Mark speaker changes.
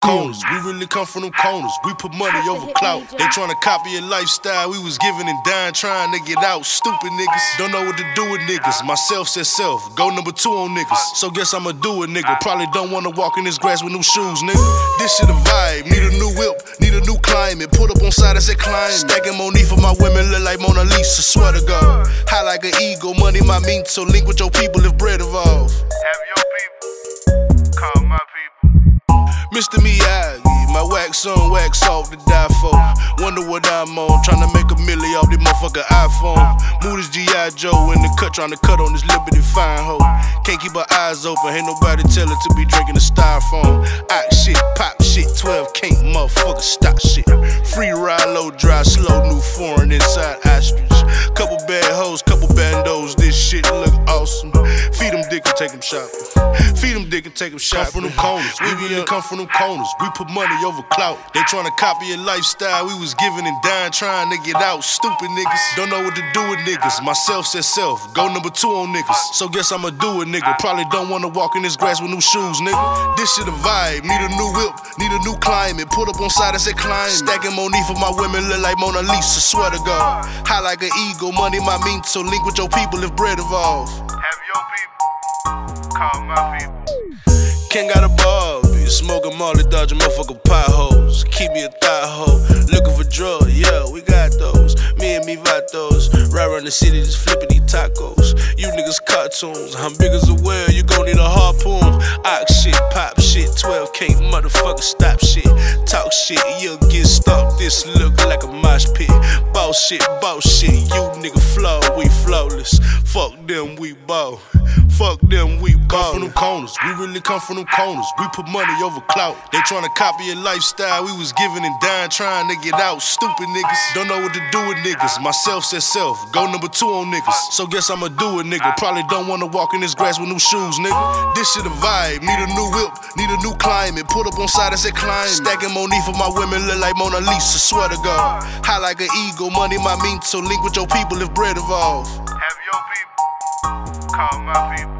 Speaker 1: Corners, we really come from them corners. We put money over clout. They tryna copy a lifestyle we was giving and dying, trying to get out. Stupid niggas don't know what to do with niggas. Myself said self, go number two on niggas. So guess I'ma do it, nigga. Probably don't wanna walk in this grass with new shoes, nigga. This shit a vibe. Need a new whip, need a new climate. Put up on side, I said climb. Stacking money for my women, look like Mona Lisa. Swear to God, high like an eagle. Money my mean, so link with your people if bread evolve.
Speaker 2: Have your
Speaker 1: Mr. Miyagi, my wax on, wax off to die for. Wonder what I'm on, tryna make a milli off this motherfucker iPhone. Move this G.I. Joe in the cut, tryna cut on this liberty fine hoe. Can't keep her eyes open, ain't nobody tell her to be drinking the styrofoam. Act shit, pop shit, 12 can't motherfucker stop shit. Free ride, low, dry, slow, new foreign inside ostrich. Couple bad hoes, couple bandos, this shit look awesome. Feed them dick and take them shopping. Feed them dick and take them shopping. Come from them corners, we really come from them corners. We put money over clout. They tryna copy a lifestyle we was giving and dying, trying to get out. Stupid niggas don't know what to do with niggas. Myself said self, go number two on niggas. So guess I'ma do it, nigga. Probably don't wanna walk in this grass with new shoes, nigga. This shit a vibe. Need a new whip, need a new climate. Put up on side, I said climb. Stacking money for my women, look like Mona Lisa. Swear to God, high like an eagle. Money my mean, so link with your people if bread evolve.
Speaker 2: Call my people.
Speaker 1: King got a ball, bitch. Smoking Molly, dodging motherfucker potholes. Keep me a thigh hole. Looking for drugs, yeah, we got those. Me and me vatos. Right around the city, just flipping these tacos. You niggas cartoons. I'm big as a whale, you gon' need a harpoon. Ox shit, pop shit, 12 can't motherfucker stop shit. Talk shit, you'll get stuck. This look like a mosh pit. Boss shit, shit. You nigga flow, we flawless. Fuck them, we ball. Fuck them, we. Come from them corners, we really come from them corners. We put money over clout. They tryna copy a lifestyle we was giving and dying, trying to get out. Stupid niggas don't know what to do with niggas. Myself said self, go number two on niggas. So guess I'ma do it, nigga. Probably don't wanna walk in this grass with new shoes, nigga. This shit a vibe. Need a new whip, need a new climate. Put up on side, I said climb. Stacking money for my women, look like Mona Lisa. Swear to God, high like an eagle. Money my mean, so link with your people if bread evolve.
Speaker 2: Call my people.